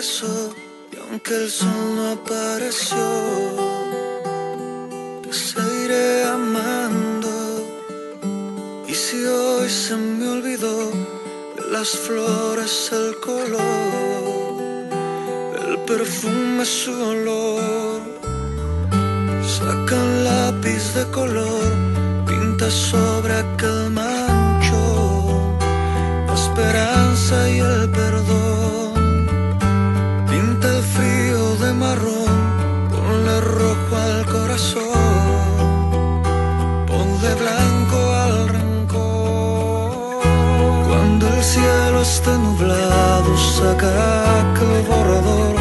y aunque el sol no apareció, te seguiré amando. Y si hoy se me olvidó de las flores el color, el perfume su olor, saca un lápiz de color, pinta sobre aquel mancho la esperanza y el perdón. Esté nublado, saca aquel borrador,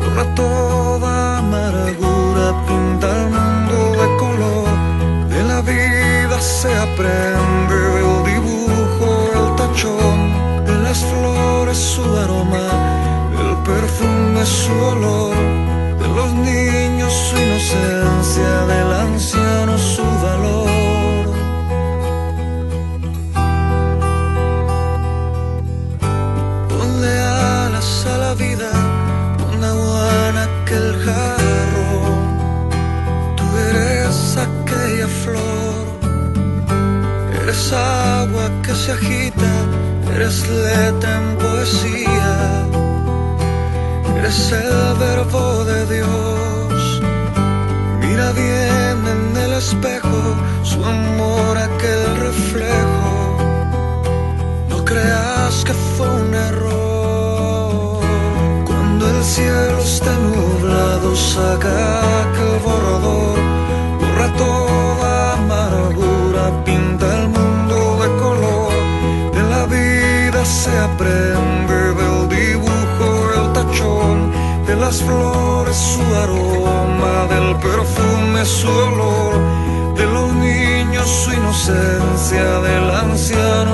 borra toda amargura, pinta el mundo de color. De la vida se aprende del dibujo, el tachón, de las flores su aroma el perfume su olor, eres agua que se agita, eres letra en poesía. Eres el verbo de Dios. Mira bien en el espejo flores su aroma, del perfume su olor, de los niños su inocencia, del anciano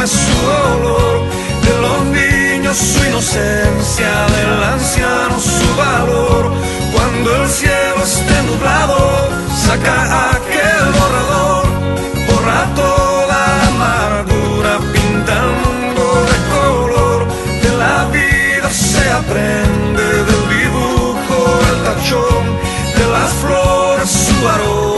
perfume su olor, de los niños su inocencia, del anciano su valor. Cuando el cielo esté nublado, saca aquel borrador, borra toda amargura, pinta el mundo de color. De la vida se aprende del dibujo, el tachón, de las flores su aroma.